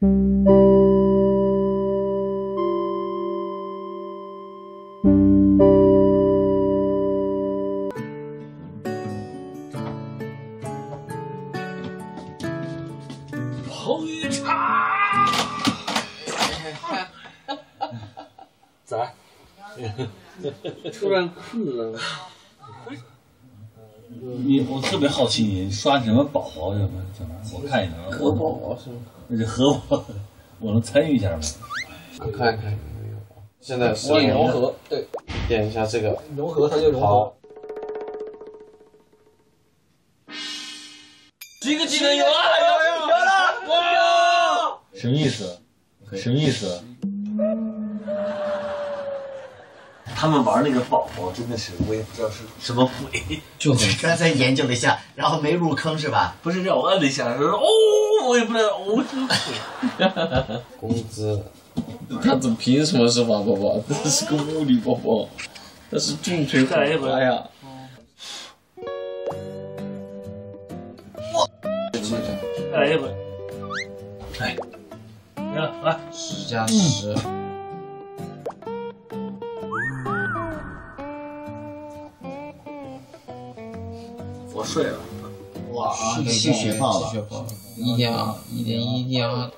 彭玉 咋？突然困了。你我特别好奇，你刷什么宝宝什么什么？我看一下啊。核宝宝是吗？那就和我，我能参与一下吗？看一看有没有。现在是融合，对，点一下这个，融合它就融合好。。几个技能有了，有有有了！哇！什么意思？什么意思？他们玩那个宝宝真的是，我也不知道是什么鬼，就 刚才研究了一下，然后没入坑是吧？不是让我摁了一下，说哦，我也不知道，哦，什么鬼？工资，他怎么凭什么是娃宝宝？这是个物理宝宝，那是重锤再来一回哎呀，再来一回。哎，来了，来，十加十，我睡了。哇，气血爆了！一点二，一点一，一点二，